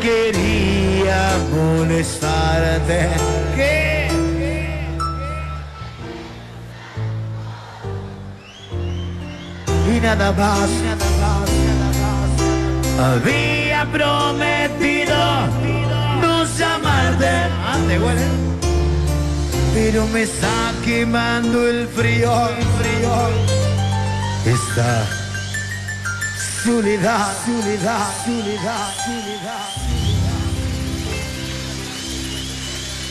quería molestarte. ¿Qué? Y nada más, nada más. Había prometido no llamarte. Ah, te huele. Pero me está quemando el frío, el frío. Esta soledad, soledad, soledad, soledad.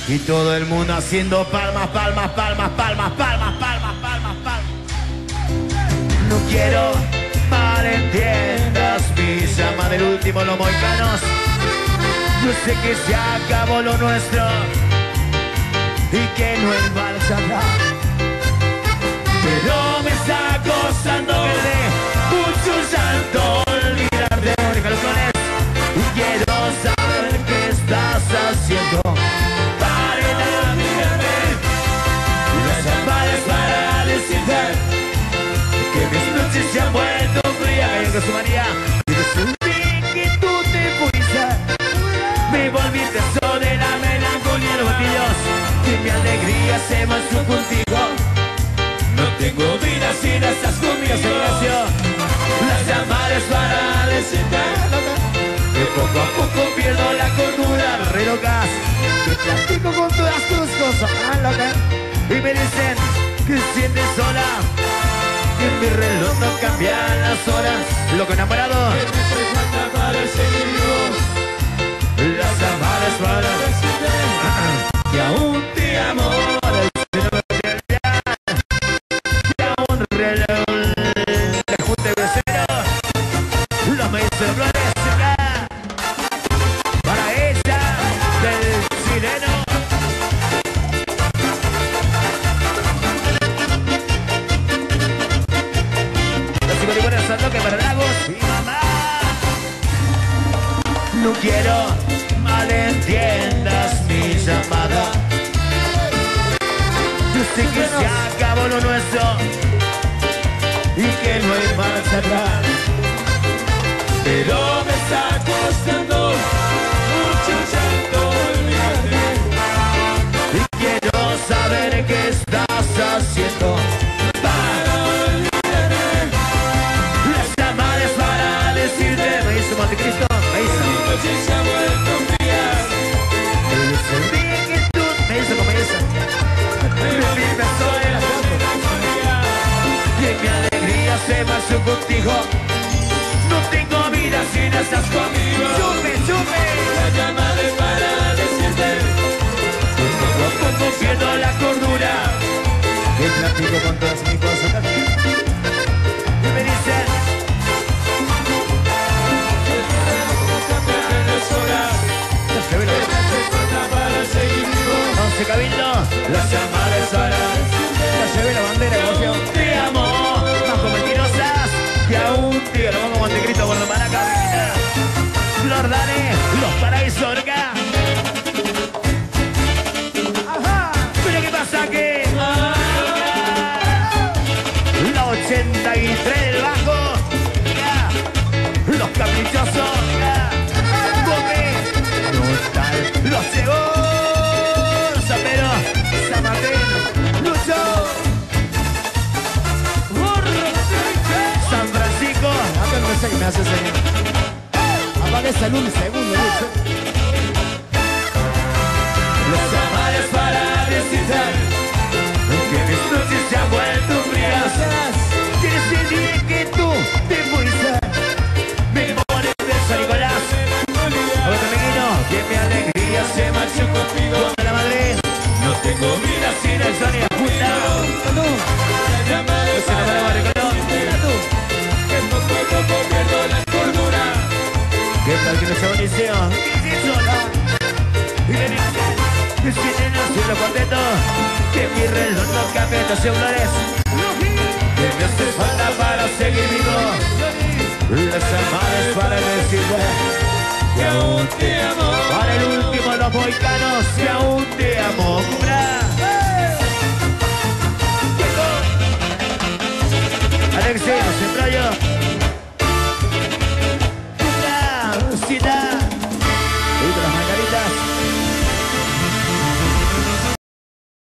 Y todo el mundo haciendo palmas, palmas, palmas, palmas, palmas, palmas, palmas, palmas. No quiero malentiendas mi llama del último los moicanos. Yo sé que se acabó lo nuestro y que no es marcha. Pero me está costando de su María. Y descubrí que tú te fuiste. Me volviste de la melancolía los batillos. Que mi alegría se marchó contigo. No tengo vida si no estás conmigo, silencio. Las llamadas para decirte que poco a poco pierdo la cordura, re locas. Que platico con todas tus cosas, ah, loca. Y me dicen que sientes sola. Que mi reloj no cambia las horas. Loco enamorado. Las no quiero malentiendas mi llamada yo sé que se acabó lo nuestro y que no hay marcha atrás. Pero me está costando contigo. No tengo vida si no estás conmigo. Chupe, chupe. La llamada es para decirte poco a poco pierdo la cordura. Que platico con todas mis cosas. Y me dicen las Orca. Ajá, pero qué pasa que la 83 del bajo, los caprichosos, ya. Gómez, los Segos, Zapero, Martín, Lucho, San Francisco, qué me hace. Apaga esa luz un segundo, Lucho. Que si en el cielo contento, que mi reloj no cambie los celulares. Que me hace falta para seguir vivo. Las amadas para decirle que aún te amo. Para el último los boicanos, que aún te amo.